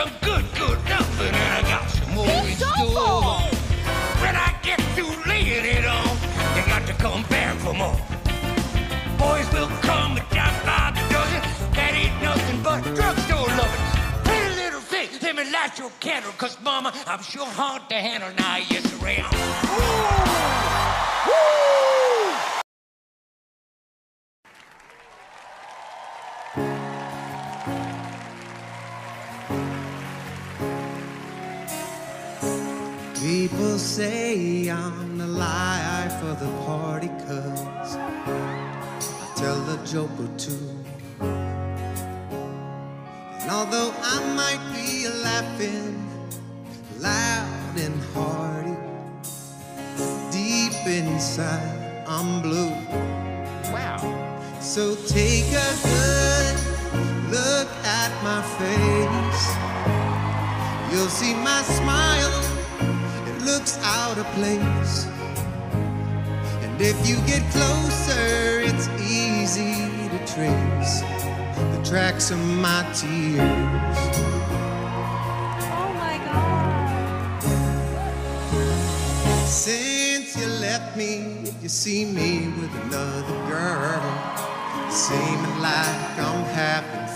some good, good loving, and I got some more in He's store. When I get through laying it on, you got to come back for more. Boys will come and down by the dozen. That ain't nothing but drugstore loving. Pretty little thing, let me light your candle, cause mama, I'm sure hard to handle now, yes, around. People say I'm the life of the party cause I tell a joke or two. And although I might be laughing loud and hearty, deep inside I'm blue. Wow. So take a good look at my face. You'll see my smile, looks out of place. And if you get closer, it's easy to trace the tracks of my tears. Oh my god. Since you left me, you see me with another girl. Seeming like I'm having